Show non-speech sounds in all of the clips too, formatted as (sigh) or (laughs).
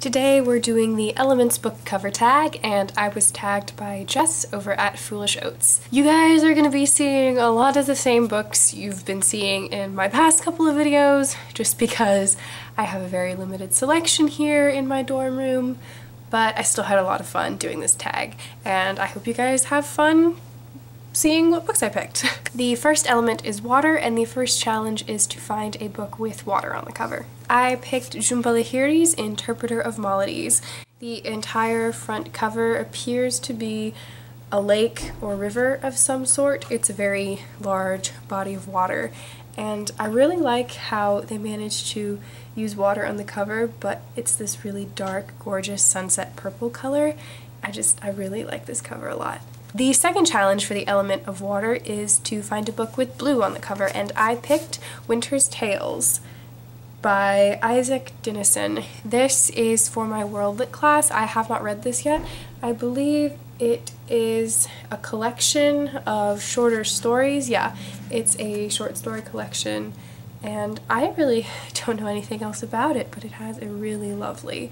Today we're doing the Elements book cover tag and I was tagged by Jess over at Foolish Oats. You guys are going to be seeing a lot of the same books you've been seeing in my past couple of videos just because I have a very limited selection here in my dorm room but I still had a lot of fun doing this tag and I hope you guys have fun seeing what books I picked. (laughs) the first element is water and the first challenge is to find a book with water on the cover. I picked Jhumpa Lahiri's Interpreter of Maladies. The entire front cover appears to be a lake or river of some sort. It's a very large body of water and I really like how they managed to use water on the cover but it's this really dark gorgeous sunset purple color. I just I really like this cover a lot. The second challenge for the element of water is to find a book with blue on the cover, and I picked Winter's Tales by Isak Dinesen. This is for my World Lit class. I have not read this yet. I believe it is a collection of shorter stories. Yeah, it's a short story collection and I really (laughs) don't know anything else about it, but it has a really lovely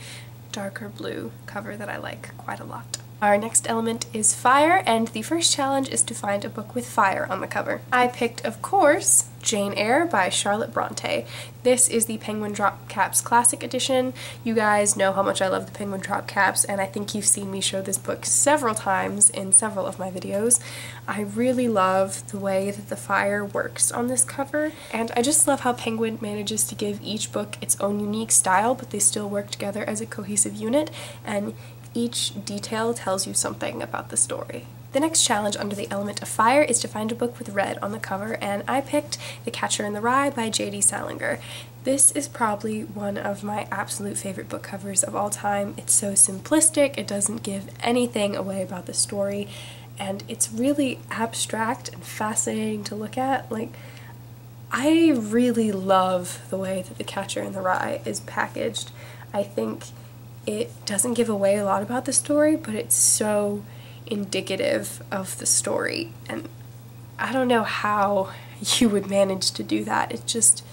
darker blue cover that I like quite a lot. Our next element is fire, and the first challenge is to find a book with fire on the cover. I picked, of course, Jane Eyre by Charlotte Bronte. This is the Penguin Drop Caps Classic Edition. You guys know how much I love the Penguin Drop Caps, and I think you've seen me show this book several times in several of my videos. I really love the way that the fire works on this cover, and I just love how Penguin manages to give each book its own unique style, but they still work together as a cohesive unit, and each detail tells you something about the story. The next challenge under the element of fire is to find a book with red on the cover, and I picked The Catcher in the Rye by J.D. Salinger. This is probably one of my absolute favorite book covers of all time. It's so simplistic, it doesn't give anything away about the story, and it's really abstract and fascinating to look at. Like, I really love the way that The Catcher in the Rye is packaged. I think it doesn't give away a lot about the story, but it's so indicative of the story. And I don't know how (laughs) you would manage to do that. It just,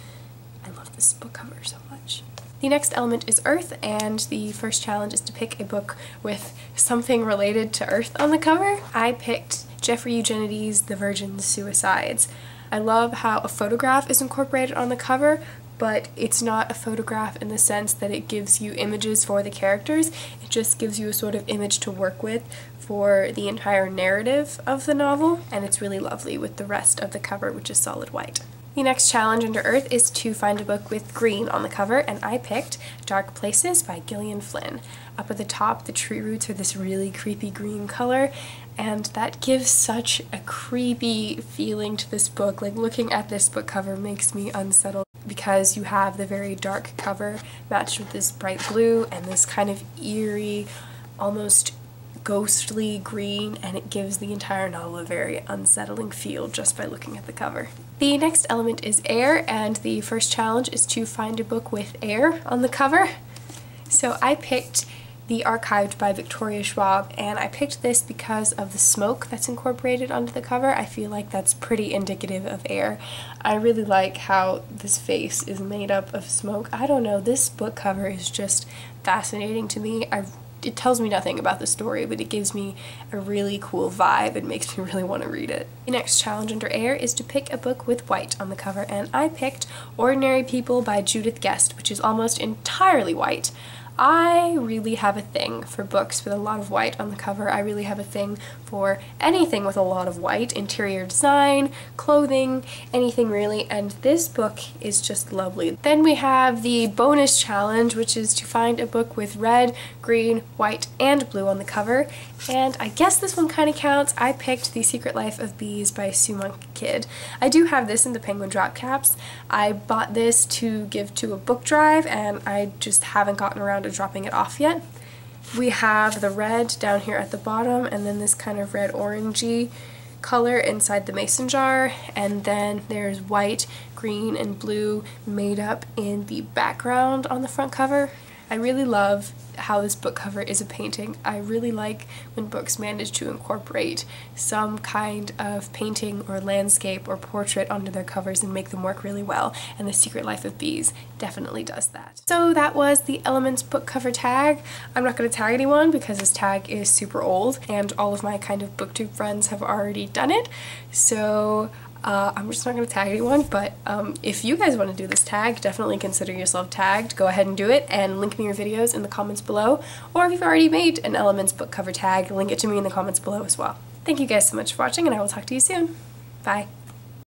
I love this book cover so much. The next element is Earth, and the first challenge is to pick a book with something related to Earth on the cover. I picked Jeffrey Eugenides' The Virgin's Suicides. I love how a photograph is incorporated on the cover, but it's not a photograph in the sense that it gives you images for the characters. It just gives you a sort of image to work with for the entire narrative of the novel, and it's really lovely with the rest of the cover, which is solid white. The next challenge under Earth is to find a book with green on the cover, and I picked Dark Places by Gillian Flynn. Up at the top, the tree roots are this really creepy green color, and that gives such a creepy feeling to this book. Like, looking at this book cover makes me unsettled because you have the very dark cover matched with this bright blue and this kind of eerie, almost ghostly green and it gives the entire novel a very unsettling feel just by looking at the cover. The next element is air and the first challenge is to find a book with air on the cover. So I picked the Archived by Victoria Schwab and I picked this because of the smoke that's incorporated onto the cover. I feel like that's pretty indicative of air. I really like how this face is made up of smoke. I don't know, this book cover is just fascinating to me. I it tells me nothing about the story, but it gives me a really cool vibe and makes me (laughs) really want to read it. The next challenge under air is to pick a book with white on the cover, and I picked Ordinary People by Judith Guest, which is almost entirely white. I really have a thing for books with a lot of white on the cover. I really have a thing for anything with a lot of white, interior design, clothing, anything really, and this book is just lovely. Then we have the bonus challenge, which is to find a book with red, green, white, and blue on the cover, and I guess this one kind of counts. I picked The Secret Life of Bees by Sue Monk Kidd. I do have this in the Penguin Drop Caps. I bought this to give to a book drive, and I just haven't gotten around to dropping it off yet. We have the red down here at the bottom and then this kind of red orangey color inside the mason jar and then there's white, green, and blue made up in the background on the front cover. I really love how this book cover is a painting. I really like when books manage to incorporate some kind of painting or landscape or portrait onto their covers and make them work really well, and The Secret Life of Bees definitely does that. So that was the Elements book cover tag. I'm not going to tag anyone because this tag is super old and all of my kind of booktube friends have already done it, so uh, I'm just not going to tag anyone, but um, if you guys want to do this tag, definitely consider yourself tagged. Go ahead and do it and link me your videos in the comments below. Or if you've already made an Elements book cover tag, link it to me in the comments below as well. Thank you guys so much for watching and I will talk to you soon. Bye.